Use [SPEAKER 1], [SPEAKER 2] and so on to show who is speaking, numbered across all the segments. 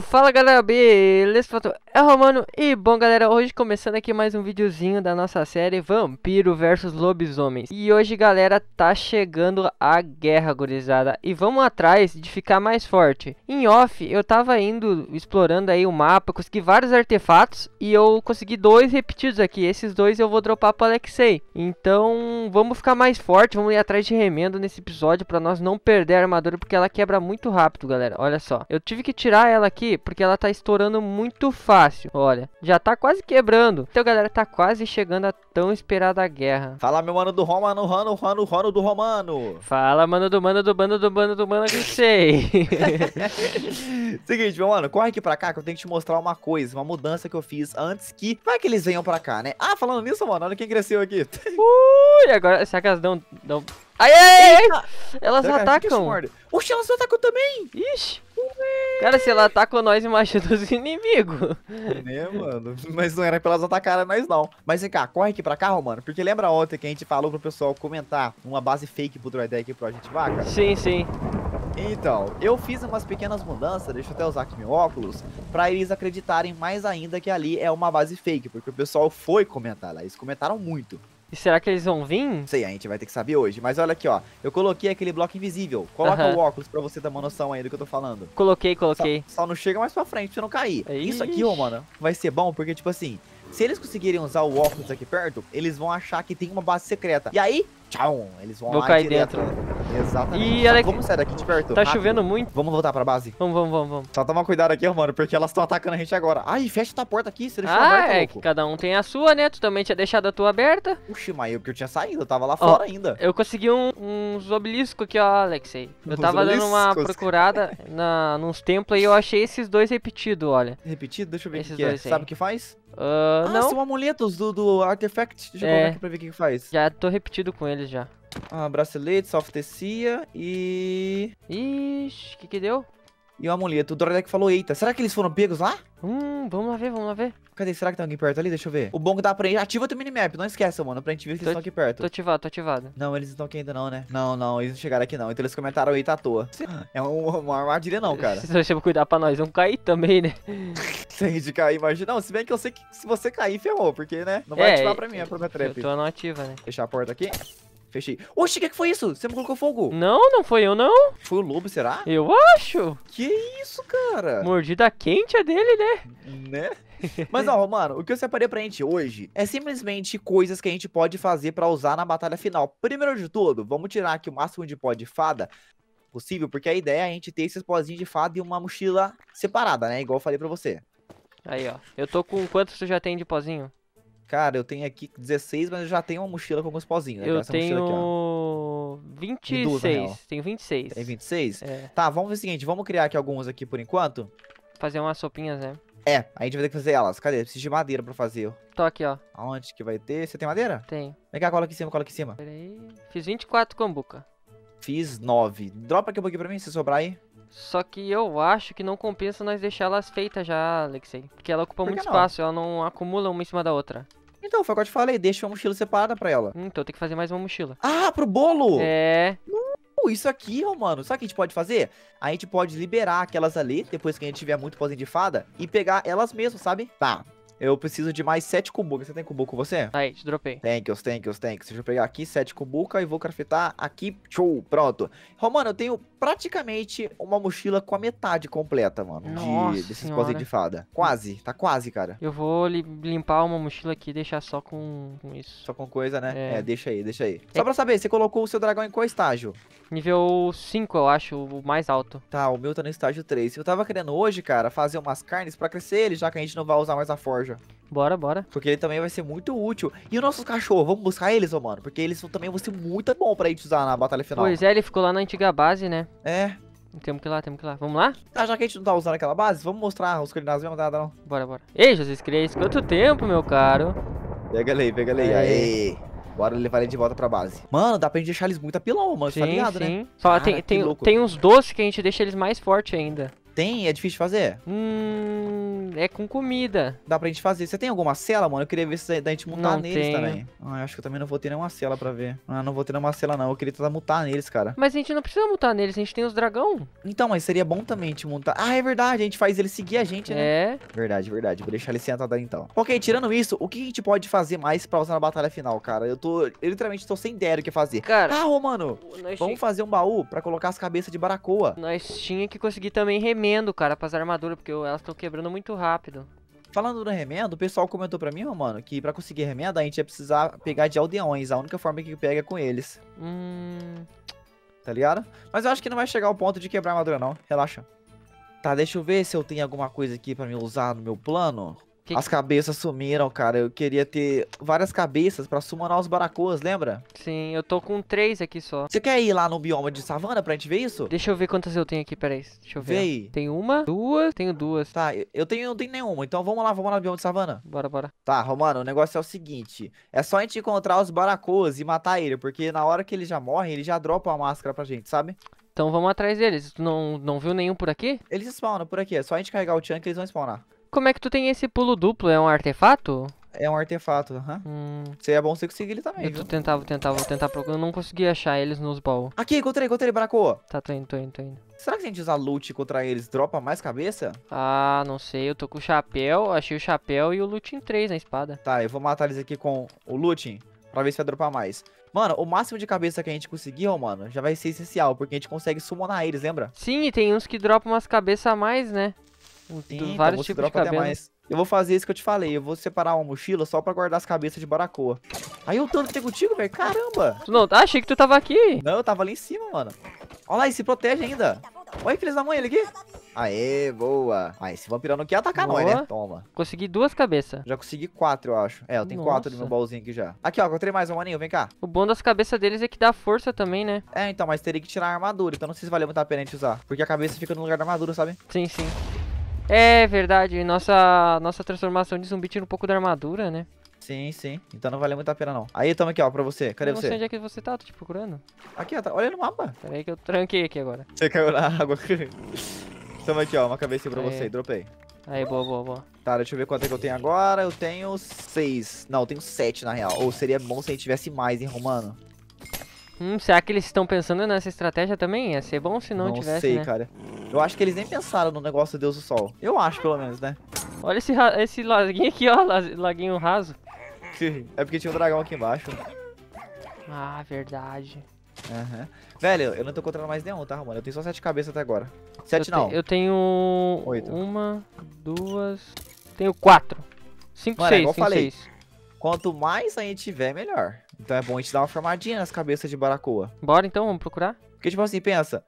[SPEAKER 1] Fala galera, beleza? É Romano e bom galera, hoje começando aqui mais um videozinho da nossa série Vampiro versus Lobisomens. E hoje galera, tá chegando a guerra gurizada. E vamos atrás de ficar mais forte. Em off, eu tava indo, explorando aí o mapa, consegui vários artefatos e eu consegui dois repetidos aqui. Esses dois eu vou dropar pro Alexei Então vamos ficar mais forte, vamos ir atrás de remendo nesse episódio pra nós não perder a armadura Porque ela quebra muito rápido galera, olha só Eu tive que tirar ela aqui porque ela tá estourando muito fácil. Olha, já tá quase quebrando. Então, galera, tá quase chegando a tão esperada guerra.
[SPEAKER 2] Fala, meu mano do Romano, Rano, Rano, Rano do Romano.
[SPEAKER 1] Fala, mano do mano do bando do bando do mano que sei.
[SPEAKER 2] Seguinte, meu mano, corre aqui pra cá que eu tenho que te mostrar uma coisa, uma mudança que eu fiz antes que vai que eles venham pra cá, né? Ah, falando nisso, mano, olha quem cresceu aqui.
[SPEAKER 1] Ui, agora, será que elas dão... dão... Ai, ai, ai, Elas Será atacam.
[SPEAKER 2] Oxe, elas atacam também.
[SPEAKER 1] Ixi. Cara, se ela ataca nós, imagina os inimigos.
[SPEAKER 2] Né, mano? Mas não era pra elas atacarem nós, não. Mas vem cá, corre aqui pra cá, mano. Porque lembra ontem que a gente falou pro pessoal comentar uma base fake pro Droid aqui pro Agente Vaca?
[SPEAKER 1] Sim, sim.
[SPEAKER 2] Então, eu fiz umas pequenas mudanças, deixa eu até usar aqui meu óculos, pra eles acreditarem mais ainda que ali é uma base fake, porque o pessoal foi comentar lá, eles comentaram muito.
[SPEAKER 1] E será que eles vão vir?
[SPEAKER 2] Sei, a gente vai ter que saber hoje. Mas olha aqui, ó. Eu coloquei aquele bloco invisível. Coloca o óculos pra você dar uma noção aí do que eu tô falando.
[SPEAKER 1] Coloquei, coloquei.
[SPEAKER 2] Só, só não chega mais pra frente pra você não cair. Ixi. Isso aqui, mano, vai ser bom porque, tipo assim, se eles conseguirem usar o óculos aqui perto, eles vão achar que tem uma base secreta. E aí, tchau, eles vão
[SPEAKER 1] Vou cair dentro.
[SPEAKER 2] Exatamente. E
[SPEAKER 1] Alex...
[SPEAKER 2] Vamos sair daqui de perto.
[SPEAKER 1] Tá rápido. chovendo muito.
[SPEAKER 2] Vamos voltar pra base?
[SPEAKER 1] Vamos, vamos, vamos, vamos.
[SPEAKER 2] Só toma cuidado aqui, mano, porque elas estão atacando a gente agora. Ai, fecha tua porta aqui, você deixou
[SPEAKER 1] ah,
[SPEAKER 2] aberta,
[SPEAKER 1] é que cada um tem a sua, né? Tu também tinha deixado a tua aberta.
[SPEAKER 2] Puxa, mas eu que eu tinha saído, eu tava lá fora ainda.
[SPEAKER 1] Eu consegui um, uns obeliscos aqui, ó, Alexei. Eu uns tava dando uma procurada na, nos templos e eu achei esses dois repetidos, olha.
[SPEAKER 2] Repetido? Deixa eu ver o que, que é. Sabe o que faz?
[SPEAKER 1] Uh, ah, não.
[SPEAKER 2] são amuletos do, do Artifact. Deixa eu é. colocar aqui pra ver o que faz.
[SPEAKER 1] Já tô repetido com eles já.
[SPEAKER 2] Ah, bracelete, softecia e...
[SPEAKER 1] Ixi, o que que deu?
[SPEAKER 2] E o amuleto. O Doradek falou, eita, será que eles foram pegos lá?
[SPEAKER 1] Hum, vamos lá ver, vamos lá ver.
[SPEAKER 2] Cadê? Será que tem alguém perto ali? Deixa eu ver. O bom que dá pra gente... Ativa teu minimap, não esqueça, mano, pra gente ver tô, eles estão aqui perto.
[SPEAKER 1] Tô ativado, tô ativado.
[SPEAKER 2] Não, eles não estão aqui ainda não, né? Não, não, eles não chegaram aqui não. Então eles comentaram eita à toa. É uma, uma armadilha não, cara.
[SPEAKER 1] Se você cuidar pra nós, vamos cair também, né?
[SPEAKER 2] se a gente cair, imagina. Não, se bem que eu sei que se você cair, ferrou, porque, né? Não vai é, ativar pra mim, é pra minha trap.
[SPEAKER 1] Eu tô não ativa, né?
[SPEAKER 2] Fechar a porta aqui. Fechei. Oxi, o que, que foi isso? Você me colocou fogo?
[SPEAKER 1] Não, não foi eu, não.
[SPEAKER 2] Foi o lobo, será?
[SPEAKER 1] Eu acho.
[SPEAKER 2] Que isso, cara?
[SPEAKER 1] Mordida quente é dele, né?
[SPEAKER 2] Né? Mas, ó, mano, o que eu separei pra gente hoje é simplesmente coisas que a gente pode fazer pra usar na batalha final. Primeiro de tudo, vamos tirar aqui o máximo de pó de fada possível, porque a ideia é a gente ter esses pozinhos de fada e uma mochila separada, né? Igual eu falei pra você.
[SPEAKER 1] Aí, ó. Eu tô com quantos você já tem de pozinho?
[SPEAKER 2] Cara, eu tenho aqui 16, mas eu já tenho uma mochila com alguns pozinhos,
[SPEAKER 1] né? Eu tenho aqui, 26. tenho 26.
[SPEAKER 2] Tem 26? É. Tá, vamos ver o seguinte, vamos criar aqui alguns aqui por enquanto.
[SPEAKER 1] Fazer umas sopinhas, né?
[SPEAKER 2] É, a gente vai ter que fazer elas. Cadê? Preciso de madeira pra fazer.
[SPEAKER 1] Tô aqui, ó.
[SPEAKER 2] Aonde que vai ter? Você tem madeira?
[SPEAKER 1] Tem.
[SPEAKER 2] Vem cá, cola aqui em cima, cola aqui em cima.
[SPEAKER 1] Pera aí. Fiz 24 cambuca.
[SPEAKER 2] Fiz 9. Dropa aqui um pouquinho pra mim, se sobrar aí.
[SPEAKER 1] Só que eu acho que não compensa nós deixar elas feitas já, Alexei. Porque ela ocupa muito não? espaço, ela não acumula uma em cima da outra.
[SPEAKER 2] Então, foi o que eu te falei, deixa uma mochila separada pra ela.
[SPEAKER 1] Hum, então tem que fazer mais uma mochila.
[SPEAKER 2] Ah, pro bolo?
[SPEAKER 1] É.
[SPEAKER 2] Uh, isso aqui, ó, mano. Sabe o que a gente pode fazer? A gente pode liberar aquelas ali, depois que a gente tiver muito pozinho de fada, e pegar elas mesmo, sabe? Tá, eu preciso de mais 7 kumbuka. Você tem kumbuka com você?
[SPEAKER 1] Aí, te dropei.
[SPEAKER 2] Thank you, thank you, thank you. Deixa eu pegar aqui 7 kumbuka e vou craftar aqui. Show, pronto. Romano, eu tenho praticamente uma mochila com a metade completa, mano.
[SPEAKER 1] Nossa
[SPEAKER 2] de, desses pozinhos de fada. Quase, tá quase, cara.
[SPEAKER 1] Eu vou limpar uma mochila aqui e deixar só com, com, isso.
[SPEAKER 2] Só com coisa, né? É. é, deixa aí, deixa aí. Só pra saber, você colocou o seu dragão em qual estágio?
[SPEAKER 1] Nível 5, eu acho, o mais alto.
[SPEAKER 2] Tá, o meu tá no estágio 3. Eu tava querendo hoje, cara, fazer umas carnes pra crescer ele, já que a gente não vai usar mais a forja.
[SPEAKER 1] Bora, bora.
[SPEAKER 2] Porque ele também vai ser muito útil. E os nossos cachorros, vamos buscar eles, ô, mano. Porque eles também vão ser muito bom pra gente usar na batalha final.
[SPEAKER 1] Pois é, ele ficou lá na antiga base, né?
[SPEAKER 2] É.
[SPEAKER 1] Temos que ir lá, temos que ir lá. Vamos lá?
[SPEAKER 2] Tá, já que a gente não tá usando aquela base, vamos mostrar os coordenados mesmo, nada não.
[SPEAKER 1] Bora, bora. Ei, Jesus Cristo, quanto tempo, meu caro.
[SPEAKER 2] Pega ele aí, pega ele aí. Aê. Bora levar ele de volta pra base. Mano, dá pra gente deixar eles muito apelão, mano. Tá sim, tá ligado, sim. né?
[SPEAKER 1] Só Cara, tem, tem, tem uns doces que a gente deixa eles mais fortes ainda.
[SPEAKER 2] Tem? É difícil de fazer?
[SPEAKER 1] Hum, é com comida.
[SPEAKER 2] Dá pra gente fazer. Você tem alguma cela, mano? Eu queria ver se dá a gente mutar
[SPEAKER 1] Não
[SPEAKER 2] neles
[SPEAKER 1] tenho.
[SPEAKER 2] também. Ah, eu acho que eu também não vou ter nenhuma cela pra ver. Ah, não vou ter nenhuma cela, não. Eu queria tentar mutar neles, cara.
[SPEAKER 1] Mas a gente não precisa mutar neles, a gente tem os dragão.
[SPEAKER 2] Então, mas seria bom também te montar. Ah, é verdade. A gente faz ele seguir a gente, né?
[SPEAKER 1] É.
[SPEAKER 2] Verdade, verdade. Vou deixar ele sentado aí então. Ok, tirando isso, o que a gente pode fazer mais pra usar na batalha final, cara? Eu tô. Eu literalmente tô sem ideia do que fazer.
[SPEAKER 1] Cara,
[SPEAKER 2] Ah, ô, mano. Vamos
[SPEAKER 1] ti-
[SPEAKER 2] fazer um baú pra colocar as cabeças de baracoa.
[SPEAKER 1] nós tinha que conseguir também remendo, cara, pras armaduras, porque elas estão quebrando muito rápido.
[SPEAKER 2] Falando no remendo, o pessoal comentou pra mim, ô, mano, que pra conseguir remendo a gente ia precisar pegar de aldeões. A única forma que pega é com eles,
[SPEAKER 1] Hum.
[SPEAKER 2] tá ligado? Mas eu acho que não vai chegar ao ponto de quebrar a armadura, não. Relaxa. Tá, deixa eu ver se eu tenho alguma coisa aqui pra me usar no meu plano.
[SPEAKER 1] Que-
[SPEAKER 2] As cabeças sumiram, cara. Eu queria ter várias cabeças pra summonar os baracoas, lembra?
[SPEAKER 1] Sim, eu tô com três aqui só.
[SPEAKER 2] Você quer ir lá no bioma de savana pra gente ver isso?
[SPEAKER 1] Deixa eu ver quantas eu tenho aqui, peraí. Deixa eu ver.
[SPEAKER 2] Vê aí.
[SPEAKER 1] Tem uma, duas, tenho duas.
[SPEAKER 2] Tá, eu- tenho, não tenho nenhuma. Então vamos lá, vamos lá no bioma de savana.
[SPEAKER 1] Bora, bora.
[SPEAKER 2] Tá, Romano, o negócio é o seguinte. É só a gente encontrar os baracoas e matar ele. Porque na hora que ele já morre, ele já dropa a máscara pra gente, sabe?
[SPEAKER 1] Então vamos atrás deles. Tu não, não viu nenhum por aqui?
[SPEAKER 2] Eles spawnam por aqui. É só a gente carregar o chunk que eles vão spawnar.
[SPEAKER 1] Como é que tu tem esse pulo duplo? É um artefato?
[SPEAKER 2] É um artefato, aham.
[SPEAKER 1] Hum,
[SPEAKER 2] Seria bom você conseguir ele também,
[SPEAKER 1] eu
[SPEAKER 2] viu?
[SPEAKER 1] vou tentar, vou tentar, procurar. Eu não consegui achar eles nos baús.
[SPEAKER 2] Aqui, encontrei, encontrei, baracoa.
[SPEAKER 1] Tá, tô indo, tô indo, tô indo.
[SPEAKER 2] Será que se a gente usar loot contra eles, dropa mais cabeça?
[SPEAKER 1] Ah, não sei. Eu tô com o chapéu. Achei o chapéu e o loot em 3 na espada.
[SPEAKER 2] Tá, eu vou matar eles aqui com o looting. Pra ver se vai dropar mais. Mano, o máximo de cabeça que a gente conseguir, ó, mano, já vai ser essencial. Porque a gente consegue summonar eles, lembra?
[SPEAKER 1] Sim, e tem uns que dropam umas cabeças a mais, né?
[SPEAKER 2] Sim,
[SPEAKER 1] do-
[SPEAKER 2] então
[SPEAKER 1] vários tipos de cabelo.
[SPEAKER 2] mais. Eu vou fazer isso que eu te falei. Eu vou separar uma mochila só pra guardar as cabeças de baracoa. Aí o tanto que tem contigo, velho. Caramba!
[SPEAKER 1] Tu Não, ah, achei que tu tava aqui.
[SPEAKER 2] Não, eu tava ali em cima, mano. Olha lá, ele se protege ainda. Olha, filhos da mãe, ele aqui. Aê, boa. Ah, esse vampirão não quer atacar nós,
[SPEAKER 1] Boa.
[SPEAKER 2] né? Toma.
[SPEAKER 1] Consegui duas cabeças.
[SPEAKER 2] Já consegui quatro, eu acho. É, eu tenho quatro no meu
[SPEAKER 1] Nossa.
[SPEAKER 2] baúzinho aqui já. Aqui, ó, encontrei mais um maninho, vem cá.
[SPEAKER 1] O bom das cabeças deles é que dá força também, né?
[SPEAKER 2] É, então, mas teria que tirar a armadura, então não sei se valeu muito a pena a gente usar. Porque a cabeça fica no lugar da armadura, sabe?
[SPEAKER 1] Sim, sim. É verdade, nossa, nossa transformação de zumbi tira um pouco da armadura, né?
[SPEAKER 2] Sim, sim. Então não valeu muito a pena, não. Aí, tamo aqui, ó, pra você. Cadê
[SPEAKER 1] eu não sei
[SPEAKER 2] você?
[SPEAKER 1] onde é que você tá, tô te procurando.
[SPEAKER 2] Aqui, ó, tá... olha no mapa.
[SPEAKER 1] Pera aí que eu tranquei aqui agora.
[SPEAKER 2] Você caiu na água. Tamo aqui, ó, uma cabeça pra
[SPEAKER 1] Aê.
[SPEAKER 2] você, dropei.
[SPEAKER 1] Aí, boa, boa, boa.
[SPEAKER 2] Tá, deixa eu ver quanto é que eu tenho agora. Eu tenho seis. Não, eu tenho sete, na real. Ou seria bom se a gente tivesse mais, hein, Romano?
[SPEAKER 1] Hum, será que eles estão pensando nessa estratégia também? Ia ser bom se não, tivesse,
[SPEAKER 2] sei,
[SPEAKER 1] né?
[SPEAKER 2] cara. Eu acho que eles nem pensaram no negócio do Deus do Sol. Eu acho, pelo menos, né?
[SPEAKER 1] Olha esse, esse laguinho aqui, ó, la- laguinho raso.
[SPEAKER 2] É porque tinha um dragão aqui embaixo.
[SPEAKER 1] Ah, verdade.
[SPEAKER 2] Aham. Velho, eu não tô encontrando mais nenhum, tá, Romano? Eu tenho só sete cabeças até agora.
[SPEAKER 1] Eu,
[SPEAKER 2] Sete
[SPEAKER 1] te-
[SPEAKER 2] não.
[SPEAKER 1] eu tenho
[SPEAKER 2] Oito.
[SPEAKER 1] uma, duas, tenho quatro. Cinco,
[SPEAKER 2] Mano, é
[SPEAKER 1] seis,
[SPEAKER 2] igual eu
[SPEAKER 1] cinco,
[SPEAKER 2] falei.
[SPEAKER 1] seis.
[SPEAKER 2] Quanto mais a gente tiver, melhor. Então é bom a gente dar uma formadinha nas cabeças de baracoa.
[SPEAKER 1] Bora então, vamos procurar?
[SPEAKER 2] Porque, tipo assim, pensa.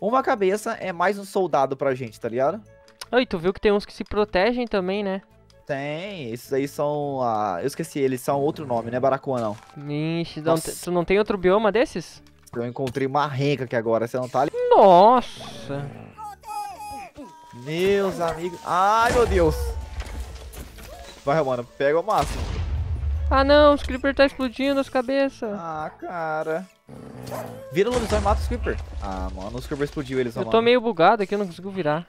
[SPEAKER 2] Uma cabeça é mais um soldado pra gente, tá ligado?
[SPEAKER 1] Oi, tu viu que tem uns que se protegem também, né?
[SPEAKER 2] Tem, esses aí são. Ah, eu esqueci, eles são outro nome, não é Baracoa não.
[SPEAKER 1] Ixi, não tu não tem outro bioma desses?
[SPEAKER 2] Eu encontrei uma renca aqui agora, você não tá ali?
[SPEAKER 1] Nossa!
[SPEAKER 2] Meus amigos. Ai, meu Deus. Vai, mano, pega o máximo.
[SPEAKER 1] Ah não, os creeper tá explodindo as cabeças.
[SPEAKER 2] Ah, cara. Vira o lobisomem e mata os creeper. Ah, mano, os creeper explodiu eles,
[SPEAKER 1] Eu
[SPEAKER 2] mano.
[SPEAKER 1] tô meio bugado aqui, eu não consigo virar.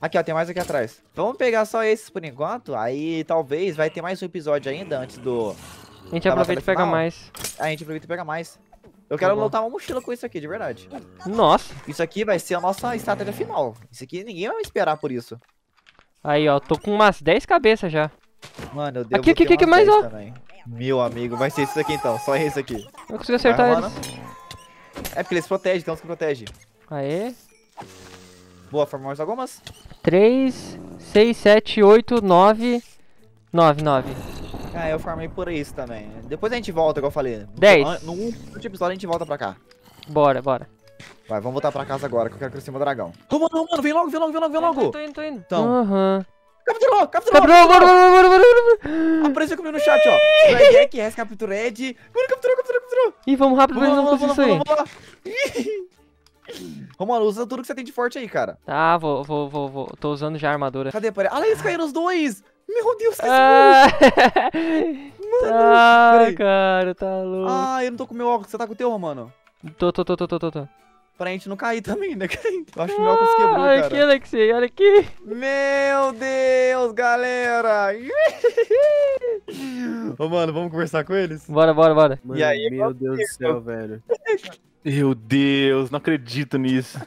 [SPEAKER 2] Aqui, ó, tem mais aqui atrás. Vamos pegar só esses por enquanto. Aí talvez vai ter mais um episódio ainda antes do.
[SPEAKER 1] A gente
[SPEAKER 2] Tá
[SPEAKER 1] aproveita e pega mais.
[SPEAKER 2] A gente aproveita e pega mais. Eu quero
[SPEAKER 1] bom.
[SPEAKER 2] lotar uma mochila com isso aqui, de verdade.
[SPEAKER 1] Nossa!
[SPEAKER 2] Isso aqui vai ser a nossa estratégia final. Isso aqui ninguém vai esperar por isso.
[SPEAKER 1] Aí, ó, tô com umas 10 cabeças já.
[SPEAKER 2] Mano, eu devo
[SPEAKER 1] Aqui, aqui, aqui, mais,
[SPEAKER 2] 10
[SPEAKER 1] ó.
[SPEAKER 2] também. Meu amigo, vai ser isso aqui então, só esse aqui.
[SPEAKER 1] Eu consigo acertar
[SPEAKER 2] Vai,
[SPEAKER 1] eles.
[SPEAKER 2] Romano. É porque eles protegem, tem uns que protegem.
[SPEAKER 1] Aê.
[SPEAKER 2] Boa, formamos algumas?
[SPEAKER 1] 3, 6, 7, 8, 9. 9, 9.
[SPEAKER 2] Ah, eu farmei por isso também. Depois a gente volta, igual eu falei.
[SPEAKER 1] Dez.
[SPEAKER 2] An- No último episódio a gente volta pra cá.
[SPEAKER 1] Bora, bora.
[SPEAKER 2] Vai, vamos voltar pra casa agora, que eu quero crescer meu dragão. Romano, Romano, vem logo, vem logo, vem logo, vem logo.
[SPEAKER 1] Tô indo, tô indo.
[SPEAKER 2] Então.
[SPEAKER 1] Aham.
[SPEAKER 2] Capturou, capturou.
[SPEAKER 1] Capturou, bora, bora, bora, bora.
[SPEAKER 2] Apareceu comigo no chat, ó. Drag Res, captured. Mano, capturou, capturou, capturou.
[SPEAKER 1] Ih, vamos rápido, mas não
[SPEAKER 2] Vamos lá,
[SPEAKER 1] consigo
[SPEAKER 2] vamos lá, usa tudo que você tem de forte aí, cara.
[SPEAKER 1] Tá, vou, vou, vou, vou. Tô usando já a armadura.
[SPEAKER 2] Cadê? Peraí. Ah, eles caíram os dois. Meu Deus, que
[SPEAKER 1] Ah, tá,
[SPEAKER 2] peraí.
[SPEAKER 1] cara, tá louco.
[SPEAKER 2] Ah, eu não tô com meu óculos. Você tá com o teu, Romano?
[SPEAKER 1] Tô, tô, tô, tô, tô, tô, tô.
[SPEAKER 2] Pra gente não cair também, né? Eu acho que meu óculos quebrou,
[SPEAKER 1] olha
[SPEAKER 2] cara.
[SPEAKER 1] aqui, Alexei, olha aqui.
[SPEAKER 2] Meu Deus, galera! Ô, mano, vamos conversar com eles?
[SPEAKER 1] Bora, bora, bora.
[SPEAKER 3] Mano,
[SPEAKER 2] aí,
[SPEAKER 3] meu Deus do céu, velho.
[SPEAKER 4] Meu Deus, não acredito nisso.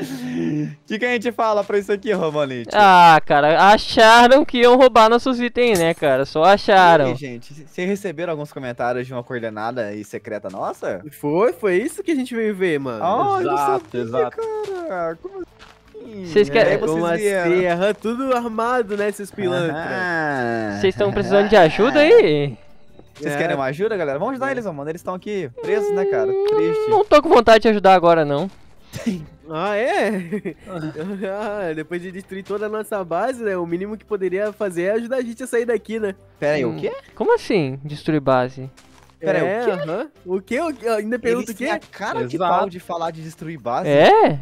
[SPEAKER 2] O que, que a gente fala pra isso aqui, Romanite?
[SPEAKER 1] Ah, cara, acharam que iam roubar nossos itens, né, cara? Só
[SPEAKER 2] E
[SPEAKER 1] acharam.
[SPEAKER 2] aí, gente, vocês receberam alguns comentários de uma coordenada e secreta nossa?
[SPEAKER 3] Foi, foi isso que a gente veio ver, mano.
[SPEAKER 2] Ah, eu não
[SPEAKER 4] exato,
[SPEAKER 2] sabia,
[SPEAKER 4] exato.
[SPEAKER 2] cara. Como assim?
[SPEAKER 1] Vocês querem-
[SPEAKER 3] Como
[SPEAKER 2] vieram.
[SPEAKER 3] assim? Aham, tudo armado, né, seus pilantras.
[SPEAKER 2] Ah.
[SPEAKER 1] Vocês estão precisando de ajuda aí?
[SPEAKER 2] Vocês
[SPEAKER 3] É.
[SPEAKER 2] querem uma ajuda, galera? Vamos ajudar eles, ó, mano. Eles estão aqui presos, né, cara? Triste.
[SPEAKER 1] Não tô com vontade de ajudar agora, não.
[SPEAKER 3] Ah, é? ah, depois de destruir toda a nossa base, né? O mínimo que poderia fazer é ajudar a gente a sair daqui, né?
[SPEAKER 2] Pera aí,
[SPEAKER 1] Hum.
[SPEAKER 2] o quê?
[SPEAKER 1] Como assim, destruir base?
[SPEAKER 2] Pera aí, o
[SPEAKER 3] é,
[SPEAKER 2] quê?
[SPEAKER 3] aham. O quê? O quê? Ainda pergunta o
[SPEAKER 2] têm a
[SPEAKER 3] quê?
[SPEAKER 2] cara de
[SPEAKER 4] Exato.
[SPEAKER 2] pau de falar de destruir base.
[SPEAKER 1] É?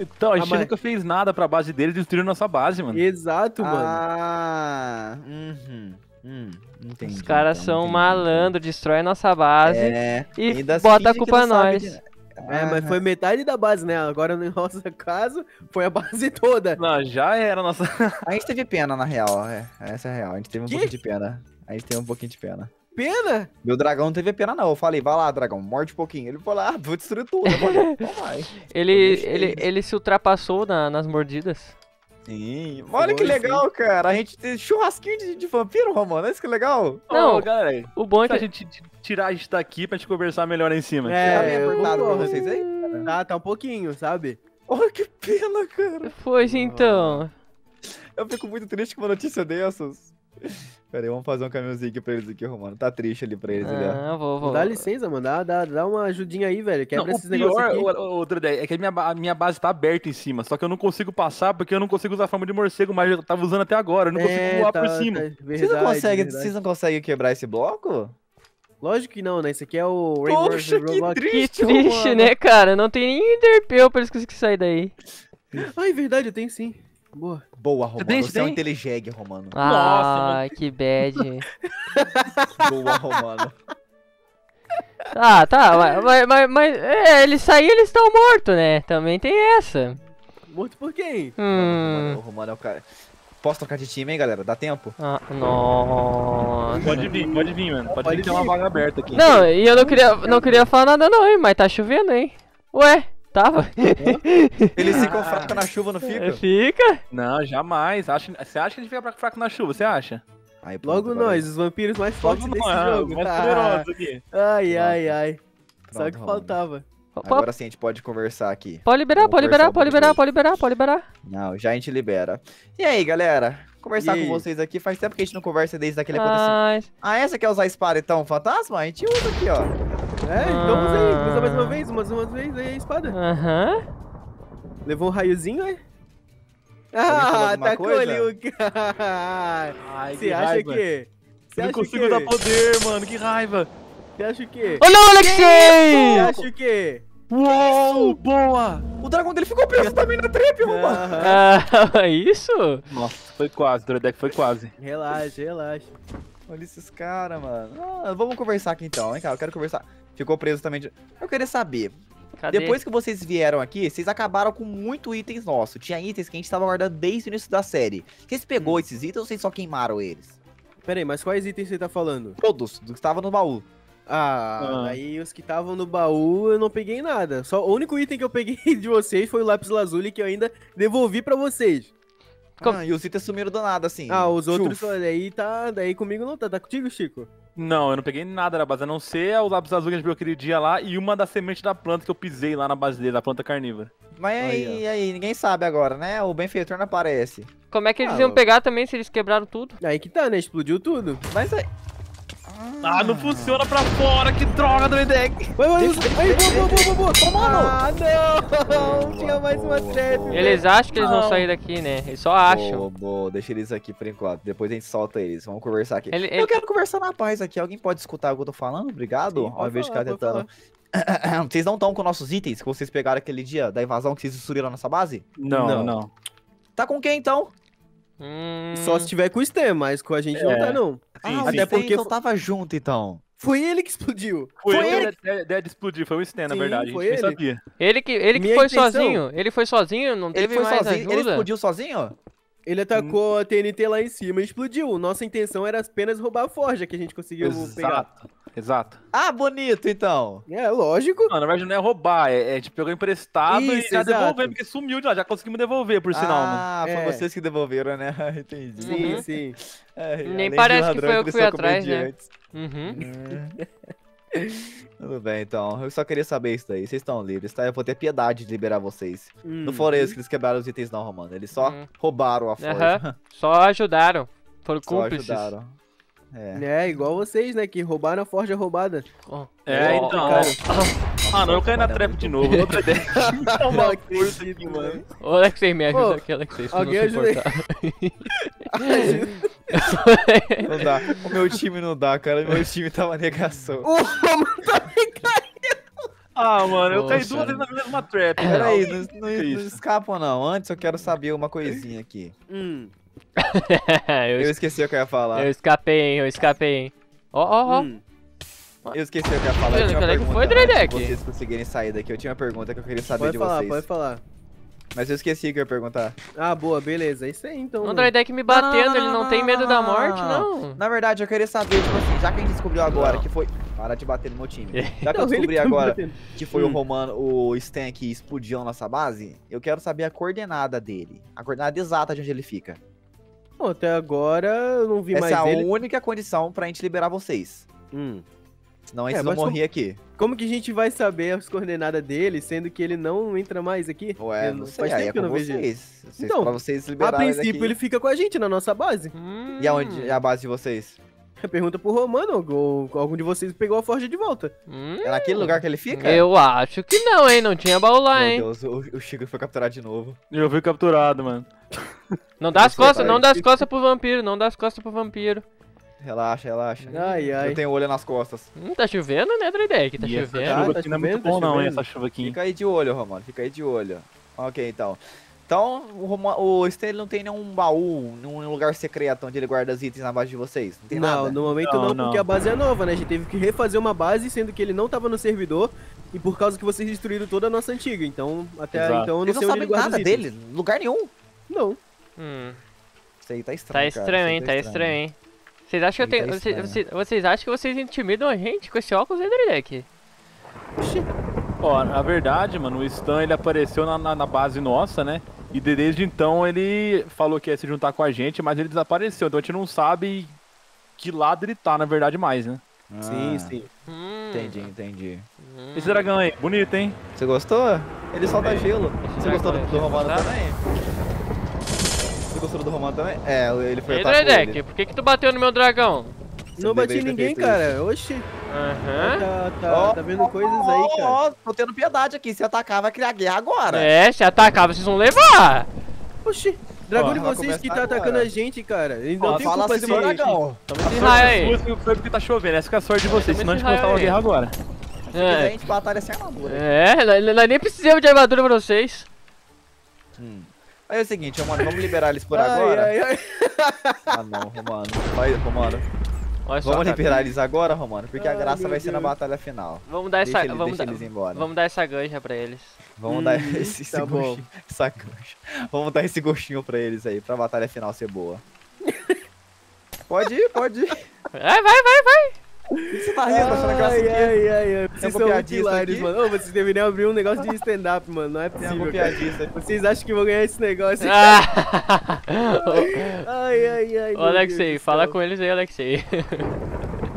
[SPEAKER 4] Então, a gente
[SPEAKER 3] mas-
[SPEAKER 4] nunca fez nada pra base deles e destruíram nossa base, mano.
[SPEAKER 3] Exato, mano.
[SPEAKER 2] Ah, uhum. Hum, entendi.
[SPEAKER 1] Os caras
[SPEAKER 2] então,
[SPEAKER 1] são
[SPEAKER 2] entendi.
[SPEAKER 1] malandro, destrói nossa base
[SPEAKER 2] É,
[SPEAKER 1] e
[SPEAKER 2] ainda
[SPEAKER 1] bota a culpa a nós.
[SPEAKER 2] de-
[SPEAKER 3] É, mas foi metade da base, né? Agora no nosso caso, foi a base toda.
[SPEAKER 4] Não, já era a nossa.
[SPEAKER 2] A gente teve pena, na real. É, essa é a real. A gente teve um
[SPEAKER 3] Que?
[SPEAKER 2] pouquinho de pena. A gente teve um pouquinho de pena.
[SPEAKER 3] Pena!
[SPEAKER 2] Meu dragão não teve pena, não. Eu falei, vai lá, dragão, morde um pouquinho. Ele falou, ah, vou destruir tudo. Falei, vai.
[SPEAKER 1] Ele, ele, ele se ultrapassou na- nas mordidas.
[SPEAKER 2] Sim. Olha que legal, cara. A gente tem churrasquinho de, de vampiro, Romano. Olha isso que legal.
[SPEAKER 1] Não.
[SPEAKER 4] Ô, galera,
[SPEAKER 1] O bom é
[SPEAKER 4] se a
[SPEAKER 1] que
[SPEAKER 4] gente tirar a gente daqui pra gente conversar melhor aí em cima.
[SPEAKER 2] tá
[SPEAKER 3] É,
[SPEAKER 2] bem
[SPEAKER 3] eu
[SPEAKER 2] apertado pra vocês aí?
[SPEAKER 3] Tá, tá um pouquinho, sabe?
[SPEAKER 2] Olha que pena, cara.
[SPEAKER 1] Pois então.
[SPEAKER 2] Eu fico muito triste com uma notícia dessas. Pera aí, vamos fazer um caminhozinho aqui pra eles aqui, Romano. Tá triste ali pra eles ali, ó.
[SPEAKER 1] Ah, vou, vou.
[SPEAKER 3] Dá licença, mano. Dá, dá, dá uma ajudinha aí, velho.
[SPEAKER 4] Não,
[SPEAKER 3] Quebra
[SPEAKER 4] o
[SPEAKER 3] esses negócios
[SPEAKER 4] pior,
[SPEAKER 3] aqui.
[SPEAKER 4] o- ideia, é que a minha, a minha base tá aberta em cima, só que eu não consigo passar porque eu não consigo usar a forma de morcego, mas eu tava usando até agora, eu não consigo
[SPEAKER 3] É,
[SPEAKER 4] voar
[SPEAKER 3] tá-
[SPEAKER 4] por cima.
[SPEAKER 3] tá-
[SPEAKER 2] Vocês não,
[SPEAKER 3] verdade,
[SPEAKER 2] conseguem,
[SPEAKER 3] verdade.
[SPEAKER 2] vocês não conseguem quebrar esse bloco?
[SPEAKER 3] Lógico que não, né? Esse aqui é o Rainbow
[SPEAKER 2] Poxa, que
[SPEAKER 3] Roblox.
[SPEAKER 1] Que
[SPEAKER 2] triste,
[SPEAKER 1] triste,
[SPEAKER 2] Romano.
[SPEAKER 1] né, cara? Não tem nem enderpeu pra eles conseguirem sair daí.
[SPEAKER 3] Ai, verdade, eu tenho sim. Boa.
[SPEAKER 2] Boa, Romano.
[SPEAKER 4] tem,
[SPEAKER 2] Você é um
[SPEAKER 4] tem?
[SPEAKER 2] inteligente, Romano.
[SPEAKER 1] Ai, que bad.
[SPEAKER 2] Boa, Romano.
[SPEAKER 1] Ah, tá, mas, mas, mas, mas é, eles saíram eles estão mortos, né? Também tem essa.
[SPEAKER 3] Morto por quem?
[SPEAKER 1] Hum.
[SPEAKER 2] O Romano é o cara. Posso trocar de time, hein, galera? Dá tempo?
[SPEAKER 1] Ah, nossa.
[SPEAKER 4] Pode vir, pode vir, mano. Pode,
[SPEAKER 3] Pode
[SPEAKER 4] vir que tem uma vaga aberta aqui.
[SPEAKER 1] Não, e eu não queria, não queria falar nada não, hein? Mas tá chovendo, hein? Ué, tava.
[SPEAKER 2] Eles ficam fracos na chuva, não fica?
[SPEAKER 1] Fica?
[SPEAKER 4] Não, jamais. Acha- Você acha que a gente fica fraco na chuva? Você acha?
[SPEAKER 2] Aí, pronto,
[SPEAKER 3] Logo
[SPEAKER 2] agora-
[SPEAKER 3] nós, os vampiros mais fortes
[SPEAKER 4] Logo
[SPEAKER 3] desse
[SPEAKER 4] não,
[SPEAKER 3] jogo.
[SPEAKER 4] mais
[SPEAKER 3] Ah,
[SPEAKER 4] poderoso aqui.
[SPEAKER 3] ai, ai, ai. Só
[SPEAKER 2] Pronto,
[SPEAKER 3] que
[SPEAKER 2] Romano.
[SPEAKER 3] faltava.
[SPEAKER 2] Agora sim a gente pode conversar aqui.
[SPEAKER 1] Pode liberar, pode liberar, pode liberar, pode liberar, pode liberar.
[SPEAKER 2] Não, já a gente libera. E aí, galera? Conversar
[SPEAKER 3] E aí?
[SPEAKER 2] com vocês aqui. Faz tempo que a gente não conversa desde aquele acontecimento. Ah, essa quer usar espada então, fantasma? A gente usa aqui, ó.
[SPEAKER 3] É, então usa aí.
[SPEAKER 1] Ah.
[SPEAKER 3] Usa mais uma vez, mais uma vez aí a espada.
[SPEAKER 1] aham.
[SPEAKER 3] Levou um raiozinho, é? Ah, tacou
[SPEAKER 2] coisa?
[SPEAKER 3] ali o cara.
[SPEAKER 4] Ai,
[SPEAKER 3] Você acha que... Você
[SPEAKER 4] Eu não consigo
[SPEAKER 3] que...
[SPEAKER 4] dar poder, mano. Que raiva.
[SPEAKER 3] Você acha o quê?
[SPEAKER 1] Não,
[SPEAKER 3] Você
[SPEAKER 1] Alexei!
[SPEAKER 3] acha o quê?
[SPEAKER 4] Uou, boa.
[SPEAKER 2] O dragão dele ficou preso também na trap.
[SPEAKER 3] Aham.
[SPEAKER 1] Ah, isso?
[SPEAKER 4] Nossa, foi quase. O Drodeck foi quase.
[SPEAKER 3] Relaxa, relaxa.
[SPEAKER 2] Olha esses caras, mano. Ah, vamos conversar aqui então, hein, cara? Eu quero conversar. Ficou preso também. de- Eu queria saber.
[SPEAKER 1] Cadê?
[SPEAKER 2] Depois que vocês vieram aqui, vocês acabaram com muito itens nossos. Tinha itens que a gente tava guardando desde o início da série. Vocês pegou esses itens ou vocês só queimaram eles?
[SPEAKER 3] Pera aí, mas quais itens você tá falando?
[SPEAKER 2] Todos, dos que estavam no baú.
[SPEAKER 3] Ah,
[SPEAKER 4] Ah.
[SPEAKER 3] aí os que estavam no baú eu não peguei nada. Só o único item que eu peguei de vocês foi o lápis lazuli que eu ainda devolvi pra vocês.
[SPEAKER 1] Com-
[SPEAKER 2] Ah, e os itens sumiram do nada, assim.
[SPEAKER 3] Ah, os outros
[SPEAKER 2] Tchuf.
[SPEAKER 3] daí tá, daí comigo não tá. Tá contigo, Chico?
[SPEAKER 4] Não, eu não peguei nada da base, a não ser os lápis azul que a gente viu aquele dia lá e uma da semente da planta que eu pisei lá na base dele, da planta carnívora.
[SPEAKER 2] Mas aí,
[SPEAKER 3] Aí,
[SPEAKER 2] aí, ninguém sabe agora, né? O benfeitor não aparece.
[SPEAKER 1] Como é que eles
[SPEAKER 3] Ah,
[SPEAKER 1] iam pegar também se eles quebraram tudo?
[SPEAKER 3] Aí que tá, né? Explodiu tudo.
[SPEAKER 2] Mas aí.
[SPEAKER 4] Ah, não funciona pra fora, que droga, Drodeck.
[SPEAKER 3] Vai, vai,
[SPEAKER 2] Deixa-
[SPEAKER 3] vai, boa, boa, boa, boa, boa.
[SPEAKER 2] Tomando!
[SPEAKER 3] Ah, não! Tinha mais uma trap.
[SPEAKER 1] Eles acham que eles vão
[SPEAKER 3] Não.
[SPEAKER 1] sair daqui, né? Eles só acham.
[SPEAKER 2] Boa, boa, deixa eles aqui por enquanto. Depois a gente solta eles. Vamos conversar aqui.
[SPEAKER 1] Ele-
[SPEAKER 2] Eu
[SPEAKER 1] ele-
[SPEAKER 2] quero conversar na paz aqui. Alguém pode escutar o que eu tô falando? Obrigado.
[SPEAKER 3] Sim,
[SPEAKER 2] Ao invés de
[SPEAKER 3] falar,
[SPEAKER 2] ficar
[SPEAKER 3] pode
[SPEAKER 2] tentando. Vocês não estão com nossos itens que vocês pegaram aquele dia da invasão que vocês destruíram a nossa base?
[SPEAKER 4] Não,
[SPEAKER 3] Não.
[SPEAKER 4] não.
[SPEAKER 2] Tá com quem então?
[SPEAKER 1] Hum,
[SPEAKER 3] Só se tiver com o Stem, mas com a gente não
[SPEAKER 4] É.
[SPEAKER 3] tá, não.
[SPEAKER 2] Ah,
[SPEAKER 4] Sim,
[SPEAKER 2] o
[SPEAKER 4] sim.
[SPEAKER 3] Até porque
[SPEAKER 2] então tava junto então.
[SPEAKER 3] Foi ele que explodiu.
[SPEAKER 4] Foi,
[SPEAKER 2] Foi
[SPEAKER 4] ele
[SPEAKER 2] ele
[SPEAKER 4] que de explodir, foi o Stan, na verdade. A gente
[SPEAKER 3] foi ele.
[SPEAKER 4] sabia.
[SPEAKER 1] Ele que, ele que
[SPEAKER 3] Minha
[SPEAKER 1] foi
[SPEAKER 3] intenção-
[SPEAKER 1] sozinho. Ele foi sozinho, não
[SPEAKER 2] Ele
[SPEAKER 1] teve
[SPEAKER 2] foi
[SPEAKER 1] mais
[SPEAKER 2] sozinho, ele
[SPEAKER 1] ajuda.
[SPEAKER 2] explodiu sozinho?
[SPEAKER 3] Ele atacou a TNT lá em cima e explodiu. Nossa intenção era apenas roubar a forja que a gente conseguiu pegar.
[SPEAKER 4] Exato. Exato.
[SPEAKER 2] Ah, bonito, então.
[SPEAKER 3] É, lógico.
[SPEAKER 4] Não, na verdade não é roubar, é, é a gente pegou emprestado e
[SPEAKER 3] Isso,
[SPEAKER 4] já
[SPEAKER 3] exato.
[SPEAKER 4] devolvemos, porque sumiu de lá, já conseguimos devolver, por sinal, mano.
[SPEAKER 2] ah, foi
[SPEAKER 3] É.
[SPEAKER 2] vocês que devolveram, né? Entendi.
[SPEAKER 3] Sim,
[SPEAKER 1] Uhum.
[SPEAKER 3] sim.
[SPEAKER 2] É,
[SPEAKER 1] Nem parece que foi eu que fui atrás, né? Uhum.
[SPEAKER 2] Tudo bem, então. Eu só queria saber isso daí. Vocês estão livres, tá? Eu vou ter piedade de liberar vocês. Não
[SPEAKER 3] Hum.
[SPEAKER 2] foram eles que eles quebraram os itens, não, Romano. Eles só
[SPEAKER 1] Uhum.
[SPEAKER 2] roubaram a forja.
[SPEAKER 1] Aham. Só ajudaram. Foram
[SPEAKER 2] Só
[SPEAKER 1] cúmplices.
[SPEAKER 2] ajudaram. É.
[SPEAKER 3] É, igual vocês, né? Que roubaram a forja roubada.
[SPEAKER 1] Oh.
[SPEAKER 4] É,
[SPEAKER 1] Oh,
[SPEAKER 4] então.
[SPEAKER 1] cara.
[SPEAKER 4] Ah, não, eu caí na trap de novo. Outra ideia.
[SPEAKER 3] Não
[SPEAKER 4] Uma
[SPEAKER 3] acredito, mano.
[SPEAKER 1] Ô, Alexei, me ajuda aqui, Alexei. Se tu
[SPEAKER 3] alguém
[SPEAKER 1] não se.
[SPEAKER 2] Não dá. O meu time não dá, cara. O meu time tá uma negação.
[SPEAKER 3] O Romulo
[SPEAKER 4] Ah, mano, eu caí
[SPEAKER 1] Nossa.
[SPEAKER 4] duas vezes na mesma trap.
[SPEAKER 2] Peraí, não, não, não escapam não. Antes eu quero saber uma coisinha aqui.
[SPEAKER 3] Hum,
[SPEAKER 1] eu,
[SPEAKER 2] Eu esqueci o que eu ia falar.
[SPEAKER 1] eu escapei, hein? Eu escapei, hein? Ó, ó, ó.
[SPEAKER 3] hum.
[SPEAKER 2] Eu esqueci o que eu ia falar. Eu tinha uma
[SPEAKER 1] que
[SPEAKER 2] pergunta
[SPEAKER 1] foi,
[SPEAKER 2] vocês conseguirem sair daqui. Eu tinha uma pergunta que eu queria saber
[SPEAKER 3] Pode
[SPEAKER 2] de
[SPEAKER 3] falar,
[SPEAKER 2] vocês.
[SPEAKER 3] pode falar.
[SPEAKER 2] Mas eu esqueci o que eu ia perguntar.
[SPEAKER 3] Ah, boa, beleza. É isso aí então.
[SPEAKER 1] O
[SPEAKER 3] mano.
[SPEAKER 1] Android Deck me batendo, ele não tem medo da morte, não.
[SPEAKER 2] Na verdade, eu queria saber, tipo assim, já que a gente descobriu agora que foi. Para de bater no meu time. Já que eu
[SPEAKER 3] Não,
[SPEAKER 2] descobri
[SPEAKER 3] tá
[SPEAKER 2] agora que foi o
[SPEAKER 3] Hum.
[SPEAKER 2] Romano, o Stan que explodiu a nossa base, eu quero saber a coordenada dele. A coordenada exata de onde ele fica.
[SPEAKER 3] Bom, até agora eu não vi
[SPEAKER 2] Essa
[SPEAKER 3] mais
[SPEAKER 2] é a
[SPEAKER 3] ele.
[SPEAKER 2] única condição pra gente liberar vocês.
[SPEAKER 3] Hum.
[SPEAKER 2] Senão a
[SPEAKER 3] É,
[SPEAKER 2] gente não
[SPEAKER 3] mas como-
[SPEAKER 2] morrer aqui.
[SPEAKER 3] Como que a gente vai saber as coordenadas dele, sendo que ele não entra mais aqui?
[SPEAKER 2] Ué,
[SPEAKER 3] Eu
[SPEAKER 2] não sei,
[SPEAKER 3] Faz
[SPEAKER 2] aí
[SPEAKER 3] tempo
[SPEAKER 2] é
[SPEAKER 3] que eu não vejo ele.
[SPEAKER 2] vocês. vocês
[SPEAKER 3] Então,
[SPEAKER 2] pra vocês
[SPEAKER 3] A princípio
[SPEAKER 2] daqui.
[SPEAKER 3] ele fica com a gente na nossa base.
[SPEAKER 1] Hum.
[SPEAKER 2] E aonde é a base de vocês?
[SPEAKER 3] Pergunta pro Romano, ou algum de vocês pegou a forja de volta.
[SPEAKER 1] Hum,
[SPEAKER 2] É naquele lugar que ele fica?
[SPEAKER 1] Eu acho que não, hein? Não tinha baú lá,
[SPEAKER 2] Meu
[SPEAKER 1] hein?
[SPEAKER 2] Deus, o, o Chico foi capturado de novo.
[SPEAKER 4] Eu fui capturado, mano.
[SPEAKER 1] Não dá as costas, não dá as costas pro vampiro, não dá as costas pro vampiro.
[SPEAKER 2] Relaxa, relaxa.
[SPEAKER 3] Ai, ai.
[SPEAKER 2] Eu tenho olho nas costas.
[SPEAKER 1] Hum, tá chovendo, né, Droidek? Tá
[SPEAKER 4] E essa
[SPEAKER 1] chovendo.
[SPEAKER 3] Ah,
[SPEAKER 4] chuva
[SPEAKER 3] tá
[SPEAKER 4] aqui não é muito
[SPEAKER 3] chovendo, tá
[SPEAKER 4] bom, não, hein? Essa chuva aqui.
[SPEAKER 2] Fica aí de olho, Romano. Fica aí de olho. Ok, então. Então, o, Roma- o Stan ele não tem nenhum baú, nenhum lugar secreto onde ele guarda os itens na base de vocês. Não tem
[SPEAKER 3] não,
[SPEAKER 2] nada.
[SPEAKER 3] no momento
[SPEAKER 4] Não,
[SPEAKER 3] não,
[SPEAKER 4] não.
[SPEAKER 3] porque a base é nova, né? A gente teve que refazer uma base, sendo que ele não tava no servidor, e por causa que vocês destruíram toda a nossa antiga. Então, até
[SPEAKER 4] Exato.
[SPEAKER 3] então eu não
[SPEAKER 2] Eles
[SPEAKER 3] sei
[SPEAKER 2] não
[SPEAKER 3] onde
[SPEAKER 2] sabem
[SPEAKER 3] ele guarda
[SPEAKER 2] nada
[SPEAKER 3] os itens.
[SPEAKER 2] dele, lugar nenhum.
[SPEAKER 3] Não.
[SPEAKER 1] Hum,
[SPEAKER 2] Isso aí tá
[SPEAKER 1] tá
[SPEAKER 2] estranho, cara.
[SPEAKER 1] estranho, hein? Tá estranho, hein? Vocês acham que eu
[SPEAKER 2] Ih,
[SPEAKER 1] tenho.
[SPEAKER 2] tá
[SPEAKER 1] vocês,
[SPEAKER 2] estranho.
[SPEAKER 1] vocês- vocês acham que vocês intimidam a gente com esse óculos, hein, Droidek?
[SPEAKER 4] Ó, na verdade, mano, o Stan ele apareceu na, na, na base nossa, né? E de- desde então ele falou que ia se juntar com a gente, mas ele desapareceu. Então a gente não sabe que lado ele tá, na verdade, mais, né?
[SPEAKER 2] Ah,
[SPEAKER 3] Sim, sim.
[SPEAKER 1] Hum,
[SPEAKER 2] Entendi, entendi.
[SPEAKER 1] hum.
[SPEAKER 4] Esse dragão aí, bonito, hein?
[SPEAKER 2] Você gostou? Ele solta
[SPEAKER 4] É.
[SPEAKER 2] gelo.
[SPEAKER 1] Esse
[SPEAKER 2] Você gostou do,
[SPEAKER 1] dragão
[SPEAKER 2] do
[SPEAKER 1] aí,
[SPEAKER 2] Romano
[SPEAKER 1] tá?
[SPEAKER 2] também? Você gostou do Romano também? É, ele foi
[SPEAKER 1] Ei,
[SPEAKER 2] ele.
[SPEAKER 1] por que que tu bateu no meu dragão?
[SPEAKER 3] Não bati ninguém, cara. Oxi.
[SPEAKER 1] Aham.
[SPEAKER 3] Tá, tá,
[SPEAKER 2] Ó,
[SPEAKER 3] tá vendo coisas aí, cara.
[SPEAKER 2] Ó, tô tendo piedade aqui. Se atacar, vai criar guerra agora.
[SPEAKER 1] É, se atacar, vocês vão levar.
[SPEAKER 3] Oxi. Dragão de vocês que tá
[SPEAKER 2] começar
[SPEAKER 3] atacando
[SPEAKER 2] agora.
[SPEAKER 3] a gente, cara. Ele
[SPEAKER 2] Ó,
[SPEAKER 3] não tem
[SPEAKER 2] fala
[SPEAKER 3] culpa
[SPEAKER 2] assim do
[SPEAKER 3] se...
[SPEAKER 2] meu dragão.
[SPEAKER 1] Toma esse raio aí.
[SPEAKER 4] foi- foi porque tá chovendo. Essa que é a sorte de vocês, senão a gente começava a guerra agora.
[SPEAKER 2] Quiser, a
[SPEAKER 1] É,
[SPEAKER 2] gente batalha sem armadura.
[SPEAKER 1] é nós- nós nem precisamos de armadura pra vocês.
[SPEAKER 2] Hum. Aí é o seguinte, Romano, vamos liberar eles por
[SPEAKER 3] Ai,
[SPEAKER 2] agora?
[SPEAKER 3] ai, ai.
[SPEAKER 2] Ah não, Romano. Vai, Romano.
[SPEAKER 1] Olha só,
[SPEAKER 2] Vamos
[SPEAKER 1] cara.
[SPEAKER 2] liberar eles agora, Romano, porque a graça vai ser na batalha final.
[SPEAKER 1] Vamos dar essa,
[SPEAKER 2] Deixa, eles,
[SPEAKER 1] vamos,
[SPEAKER 2] deixa
[SPEAKER 1] dar,
[SPEAKER 2] eles embora.
[SPEAKER 1] vamos dar essa ganja pra eles.
[SPEAKER 2] Vamos
[SPEAKER 3] Hum,
[SPEAKER 2] dar esse, esse
[SPEAKER 3] tá
[SPEAKER 2] gostinho, essa gostinho. Vamos dar esse gostinho pra eles aí, pra batalha final ser boa. pode ir, pode ir.
[SPEAKER 1] Vai, vai, vai, vai.
[SPEAKER 2] O que você tá rindo? Tá achando graça
[SPEAKER 3] Ai, ai, ai, ai. Vocês são
[SPEAKER 2] algum
[SPEAKER 3] muito
[SPEAKER 2] piadista
[SPEAKER 3] hilários,
[SPEAKER 2] aqui?
[SPEAKER 3] mano. Ô, vocês deveriam abrir um negócio de stand-up, mano. Não é possível,
[SPEAKER 2] piadista.
[SPEAKER 3] Vocês acham que vão ganhar esse negócio?
[SPEAKER 1] Ah.
[SPEAKER 3] Ai, ai, ai.
[SPEAKER 1] Ô, Alexei, fala com eles aí, Alexei.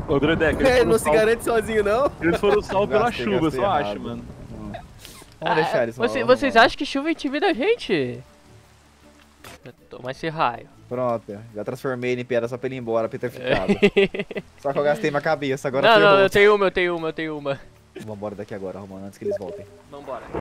[SPEAKER 4] Ô, Grodek,
[SPEAKER 3] É, não se garante sozinho, não?
[SPEAKER 4] eles foram salvos pela
[SPEAKER 2] Gastei,
[SPEAKER 4] chuva, eu
[SPEAKER 2] gastei
[SPEAKER 4] só
[SPEAKER 2] errado.
[SPEAKER 4] acho, mano.
[SPEAKER 2] Vamos deixar eles
[SPEAKER 1] vocês acham que chuva intimida a gente? Toma esse raio.
[SPEAKER 2] Pronto, já transformei ele em pedra só pra ele ir embora, petrificado. Só que eu gastei minha cabeça, agora
[SPEAKER 1] não, não, eu tenho uma, eu tenho uma, eu tenho uma.
[SPEAKER 2] Vambora daqui agora, Romano, antes que eles voltem.
[SPEAKER 1] Vambora.